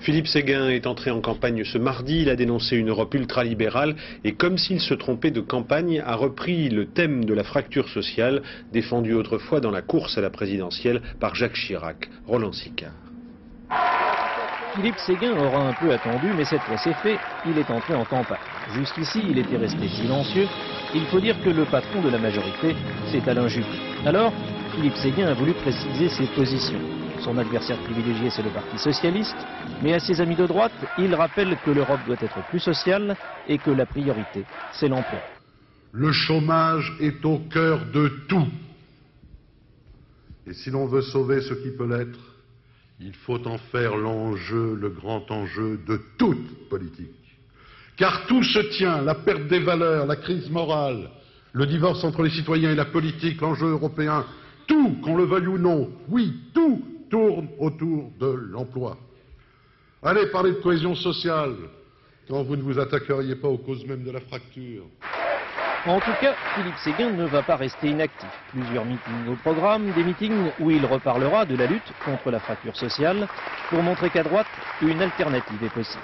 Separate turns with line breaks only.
Philippe Séguin est entré en campagne ce mardi, il a dénoncé une Europe ultralibérale et comme s'il se trompait de campagne, a repris le thème de la fracture sociale défendu autrefois dans la course à la présidentielle par Jacques Chirac. Roland Sicard.
Philippe Séguin aura un peu attendu, mais cette fois c'est fait, il est entré en campagne. Jusqu'ici, il était resté silencieux. Il faut dire que le patron de la majorité, c'est Alain Juppé. Alors, Philippe Séguin a voulu préciser ses positions. Son adversaire privilégié, c'est le Parti Socialiste, mais à ses amis de droite, il rappelle que l'Europe doit être plus sociale et que la priorité, c'est l'emploi.
Le chômage est au cœur de tout. Et si l'on veut sauver ce qui peut l'être, il faut en faire l'enjeu, le grand enjeu de toute politique. Car tout se tient, la perte des valeurs, la crise morale, le divorce entre les citoyens et la politique, l'enjeu européen, tout, qu'on le veuille ou non, oui, tout tourne autour de l'emploi. Allez parler de cohésion sociale quand vous ne vous attaqueriez pas aux causes mêmes de la fracture.
En tout cas, Philippe Séguin ne va pas rester inactif. Plusieurs meetings au programme, des meetings où il reparlera de la lutte contre la fracture sociale pour montrer qu'à droite, une alternative est possible.